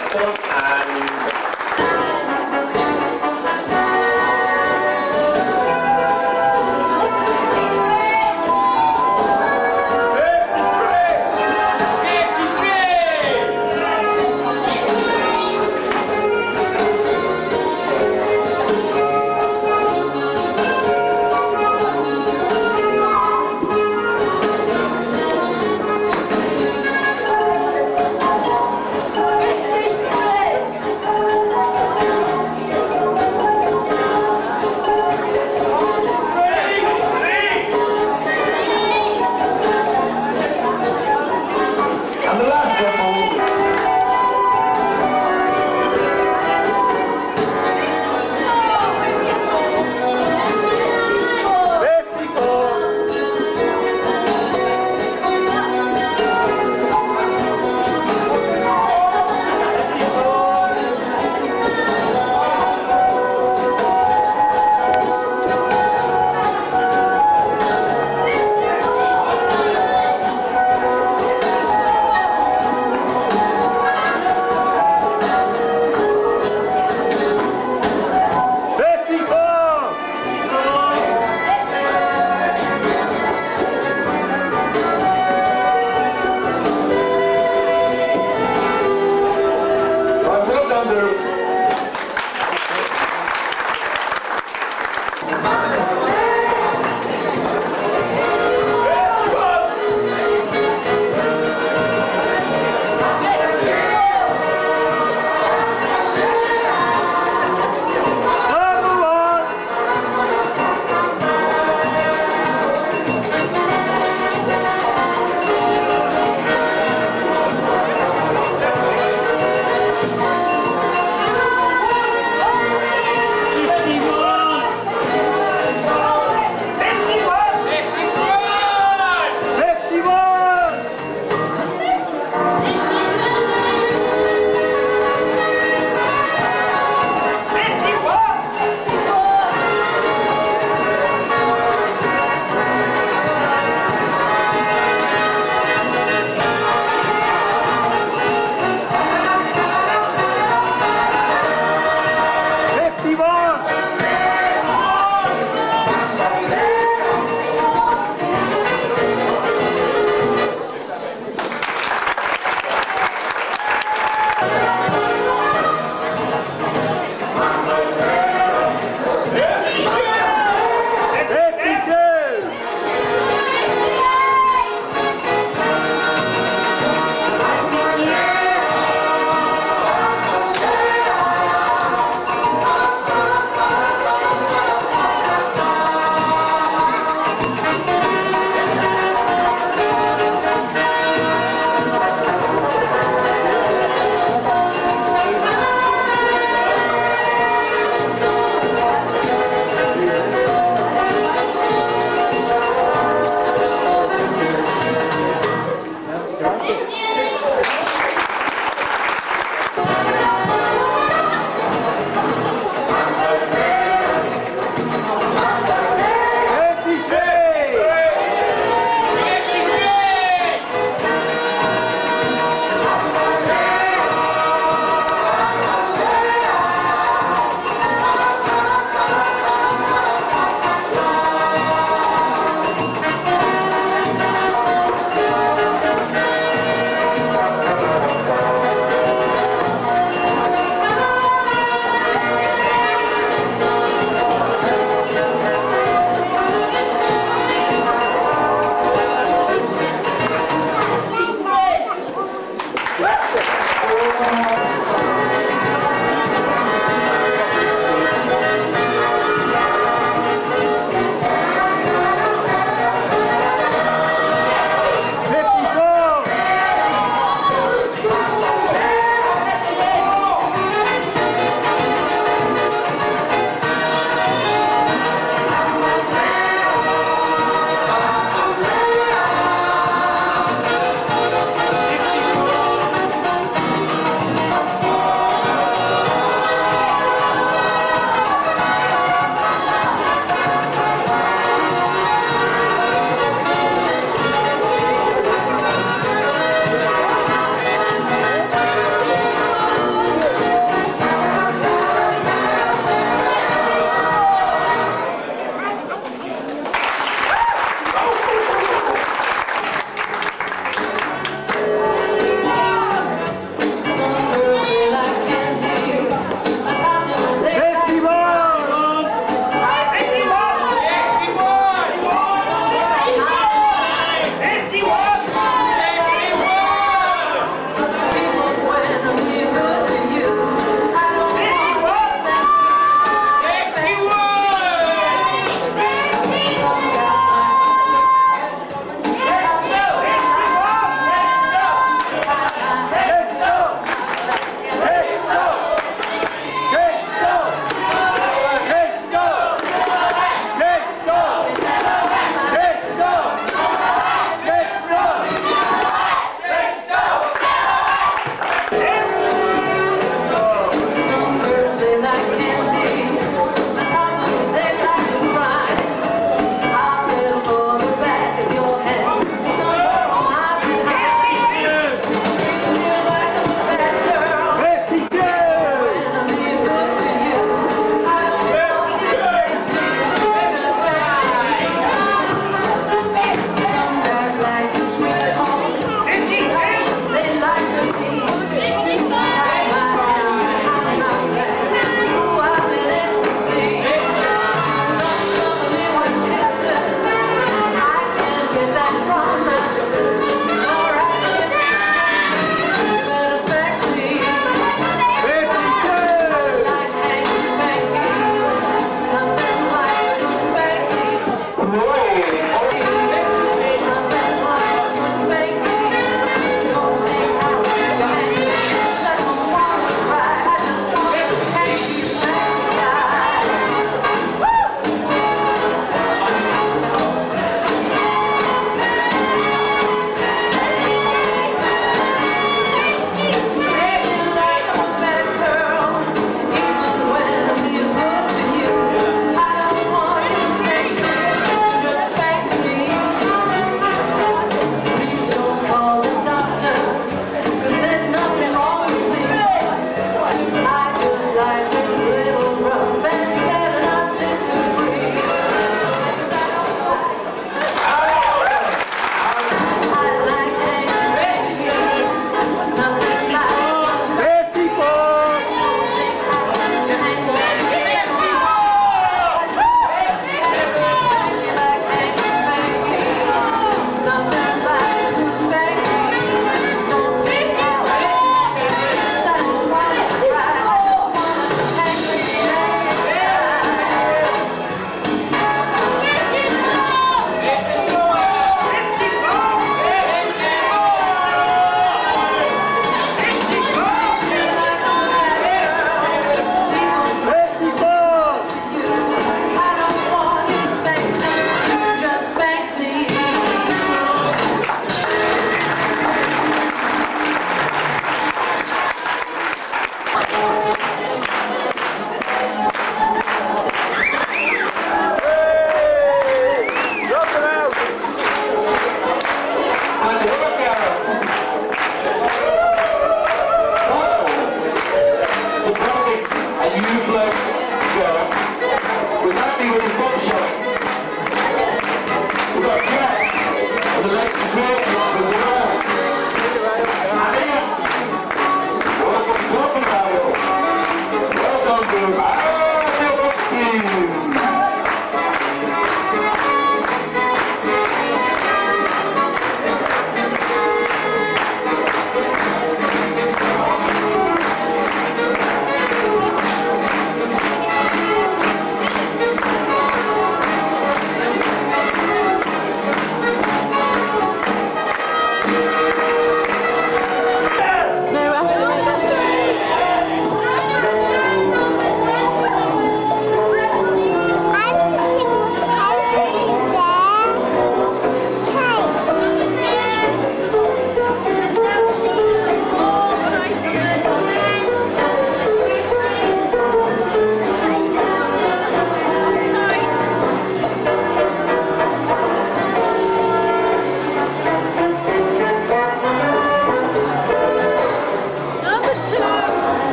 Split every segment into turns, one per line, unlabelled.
and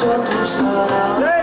čo tu stála.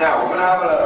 Now, we're going to have a